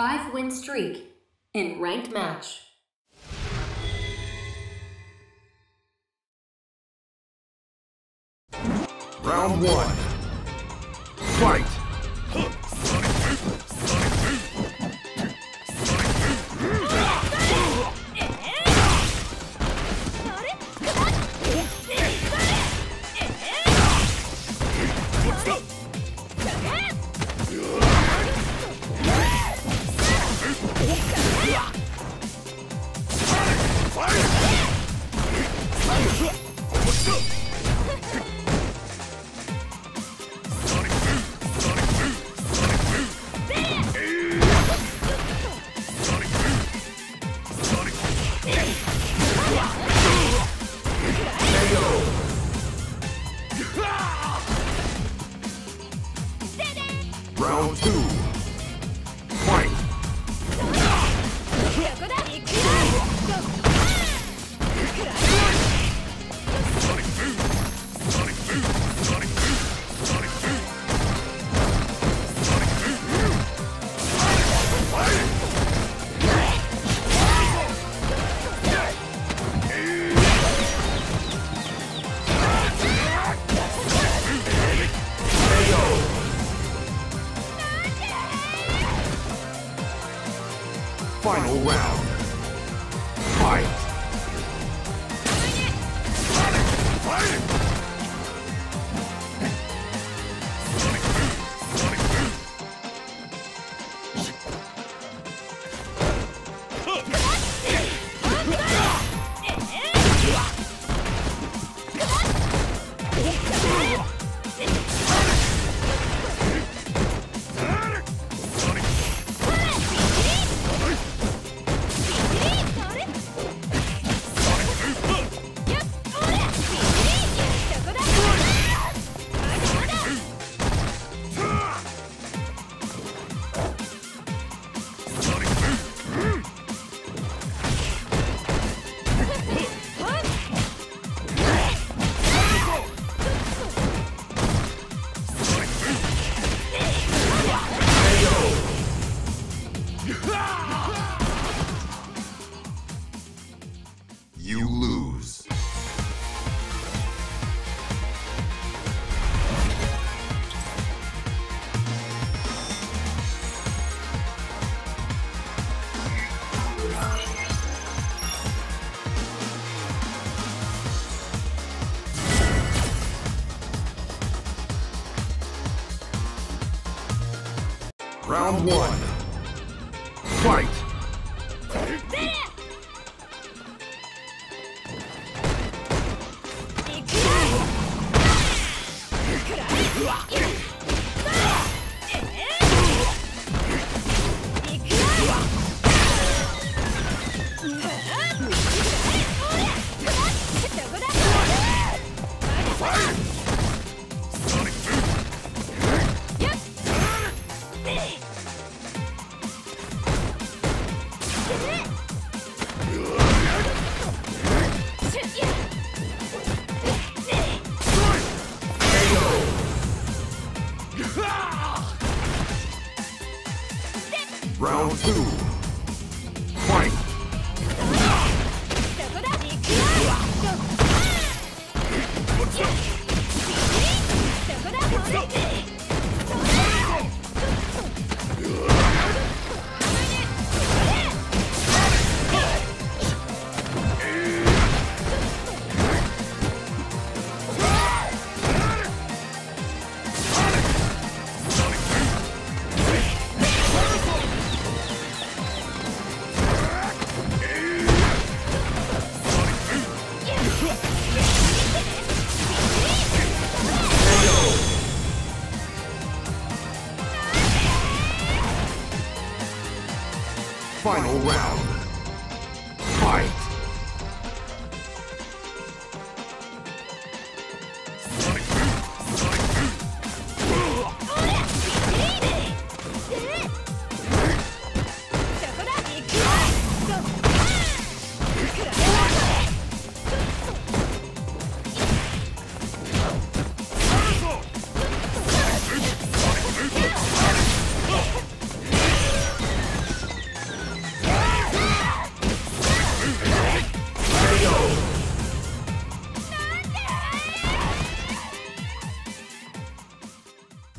five win streak in ranked match. Round one. Fight! Final Round one. Fight!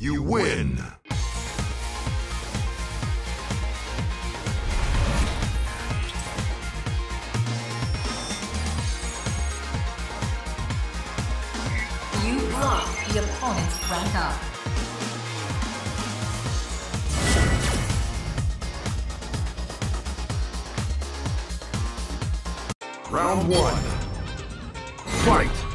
You win! You block the opponent's rank up. Round one. Fight!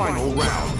Final round.